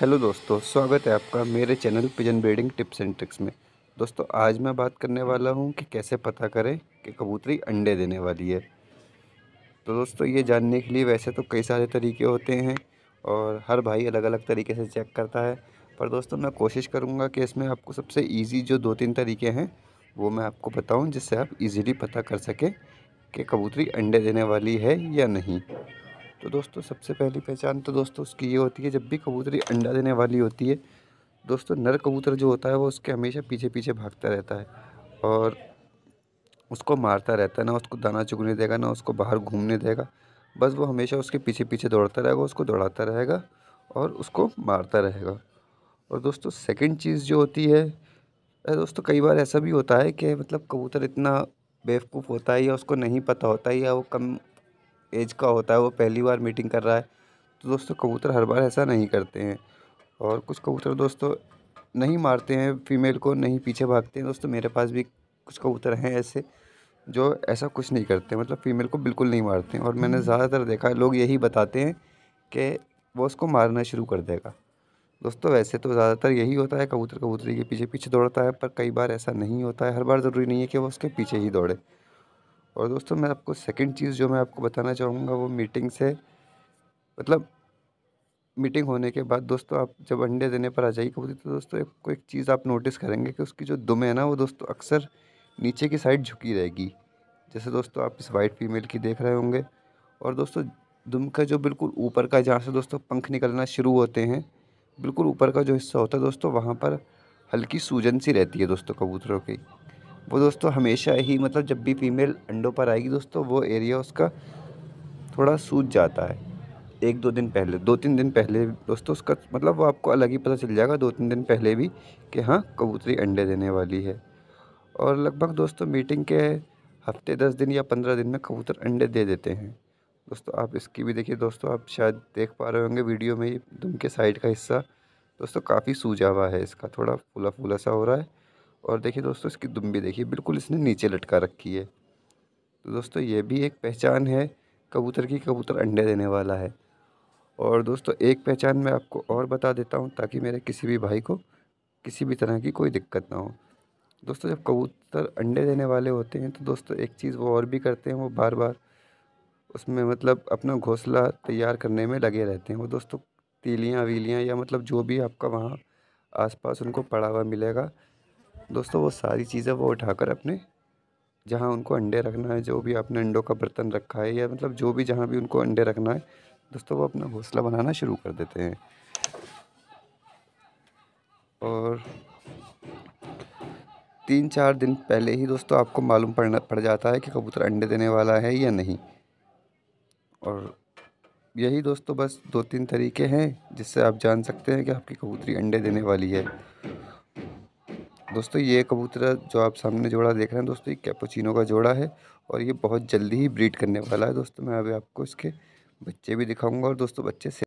Hello दोस्तों, स्वागत है आपका मेरे channel pigeon breeding tips and tricks में। दोस्तों, आज मैं बात करने वाला हूँ कि कैसे पता करें कि कबूतरी अंडे देने वाली है। तो दोस्तों, ये जानने के लिए वैसे तो कई सारे तरीके होते हैं और हर भाई अलग अलग तरीके से चेक करता है। पर दोस्तों, मैं कोशिश करूँगा कि इसमें आपको सबसे ईजी जो दो तीन तरीके हैं, वो मैं आपको बताऊँ, जिससे आप ईज़िली पता कर सकें कि कबूतरी अंडे देने वाली है या नहीं। तो दोस्तों, सबसे पहली पहचान तो दोस्तों उसकी ये होती है, जब भी कबूतरी अंडा देने वाली होती है, दोस्तों नर कबूतर जो होता है, वो उसके हमेशा पीछे पीछे भागता रहता है और उसको मारता रहता है, ना उसको दाना चुगने देगा, ना उसको बाहर घूमने देगा, बस वो हमेशा उसके पीछे पीछे दौड़ता रहेगा, उसको दौड़ाता रहेगा और उसको मारता रहेगा। और दोस्तों सेकंड चीज़ जो होती है दोस्तों, कई बार ऐसा भी होता है कि मतलब कबूतर इतना बेवकूफ़ होता है या उसको नहीं पता होता है या वो कम एज का होता है वो पहली बार मीटिंग कर रहा है। तो दोस्तों कबूतर हर बार ऐसा नहीं करते हैं। और कुछ कबूतर दोस्तों नहीं मारते हैं फीमेल को नहीं पीछे भागते हैं। दोस्तों मेरे पास भी कुछ कबूतर हैं ऐसे जो ऐसा कुछ नहीं करते। मतलब फ़ीमेल को बिल्कुल नहीं मारते हैं। और मैंने हम्म। ज़्यादातर देखा है लोग यही बताते हैं कि वो उसको मारना शुरू कर देगा। दोस्तों वैसे तो ज़्यादातर यही होता है कबूतर कबूतरी के पीछे पीछे दौड़ता है पर कई बार ऐसा नहीं होता है। हर बार ज़रूरी नहीं है कि वो उसके पीछे ही दौड़े। और दोस्तों, मैं आपको सेकंड चीज़ जो मैं आपको बताना चाहूँगा, वो मीटिंग से मतलब मीटिंग होने के बाद दोस्तों, आप जब अंडे देने पर आ जाइए कबूतर तो दोस्तों, एक को एक चीज़ आप नोटिस करेंगे कि उसकी जो दुम है ना, वो दोस्तों अक्सर नीचे की साइड झुकी रहेगी। जैसे दोस्तों, आप इस वाइट फीमेल की देख रहे होंगे और दोस्तों, दुम का जो बिल्कुल ऊपर का, जहाँ से दोस्तों पंख निकलना शुरू होते हैं, बिल्कुल ऊपर का जो हिस्सा होता है दोस्तों, वहाँ पर हल्की सूजन सी रहती है दोस्तों कबूतरों की। वो दोस्तों हमेशा ही मतलब जब भी फीमेल अंडों पर आएगी दोस्तों, वो एरिया उसका थोड़ा सूज जाता है। एक दो दिन पहले, दो तीन दिन पहले दोस्तों उसका मतलब वो आपको अलग ही पता चल जाएगा दो तीन दिन पहले भी कि हाँ कबूतरी अंडे देने वाली है। और लगभग दोस्तों मीटिंग के हफ़्ते दस दिन या पंद्रह दिन में कबूतर अंडे दे देते हैं। दोस्तों आप इसकी भी देखिए दोस्तों, आप शायद देख पा रहे होंगे वीडियो में ही दुम के साइड का हिस्सा। दोस्तों काफ़ी सूजा हुआ है इसका, थोड़ा फूला फूला सा हो रहा है। और देखिए दोस्तों, इसकी दुम भी देखिए, बिल्कुल इसने नीचे लटका रखी है। तो दोस्तों, ये भी एक पहचान है, कबूतर की कबूतर अंडे देने वाला है। और दोस्तों, एक पहचान मैं आपको और बता देता हूँ, ताकि मेरे किसी भी भाई को किसी भी तरह की कोई दिक्कत ना हो। दोस्तों, जब कबूतर अंडे देने वाले होते हैं तो दोस्तों, एक चीज़ वो और भी करते हैं, वो बार बार उसमें मतलब अपना घोंसला तैयार करने में लगे रहते हैं। वो दोस्तों तीलियाँ वीलियाँ या मतलब जो भी आपका वहाँ आसपास उनको पड़ा हुआ मिलेगा दोस्तों, वो सारी चीज़ें वो उठाकर अपने, जहाँ उनको अंडे रखना है, जो भी आपने अंडों का बर्तन रखा है, या मतलब जो भी जहाँ भी उनको अंडे रखना है, दोस्तों, वो अपना घोंसला बनाना शुरू कर देते हैं। और तीन चार दिन पहले ही, दोस्तों, आपको मालूम पड़ना, पड़ जाता है कि कबूतर अंडे देने वाला है या नहीं। और यही, दोस्तों, बस दो तीन तरीके हैं, जिससे आप जान सकते हैं कि आपकी कबूतरी अंडे देने वाली है। दोस्तों, ये कबूतर जो आप सामने जोड़ा देख रहे हैं दोस्तों, ये कैपोचिनो का जोड़ा है और ये बहुत जल्दी ही ब्रीड करने वाला है दोस्तों। मैं अभी आपको इसके बच्चे भी दिखाऊँगा और दोस्तों, बच्चे से